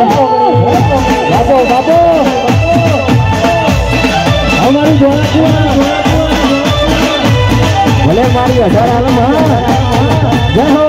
બાબો બાબો અમારું જોડાતું ભલે મારી હજાર આલમ હા જય હો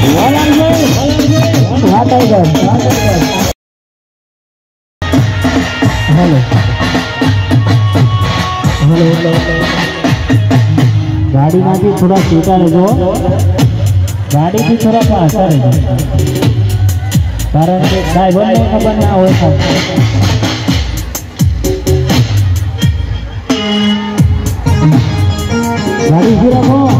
હેલો હેલો ગાડીમાંથી થોડા છૂટા રહેજો. ગાડીથી થોડા પાછા રહેજો. કારણ કે ડ્રાઈવરને ખબર ના હોય સાહેબ ગાડી રાખો.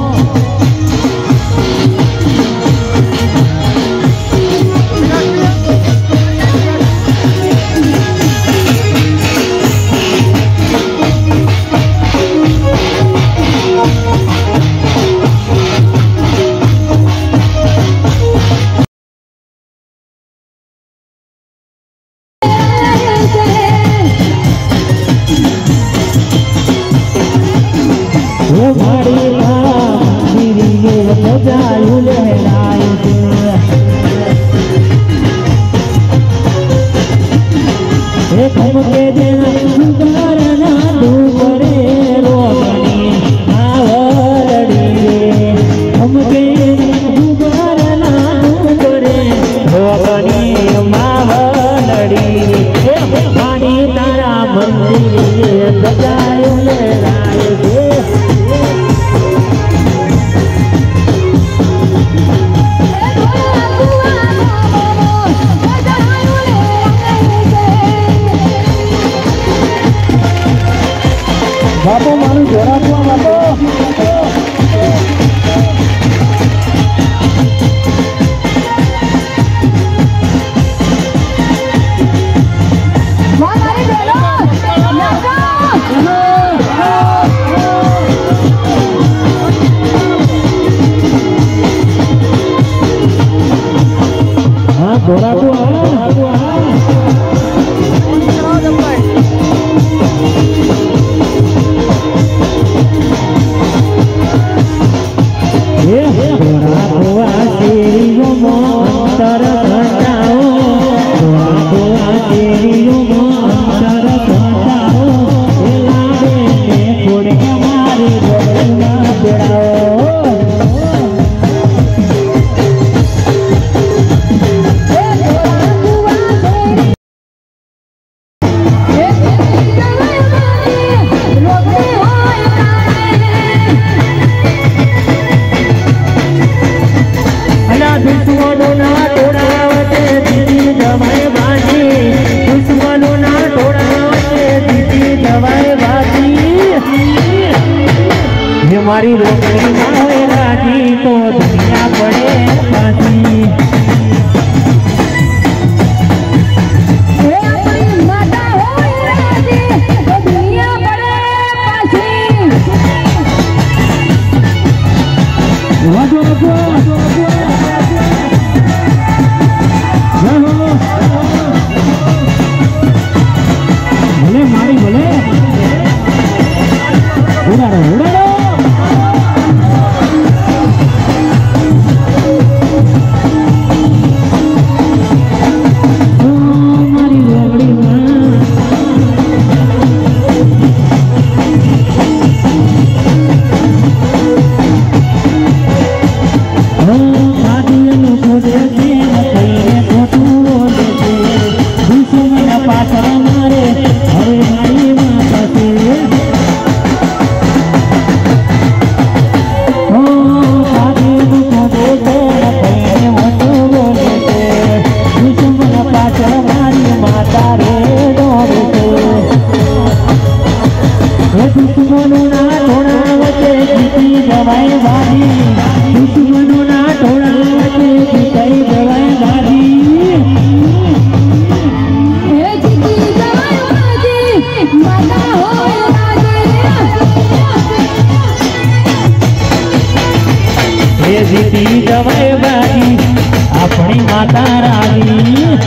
我来说。મારી રોટલી હોય રાજી તો દુનિયા પડે પાછી Go, go, go, go. જીતી જવાય બાજી આપણી માતા રાણી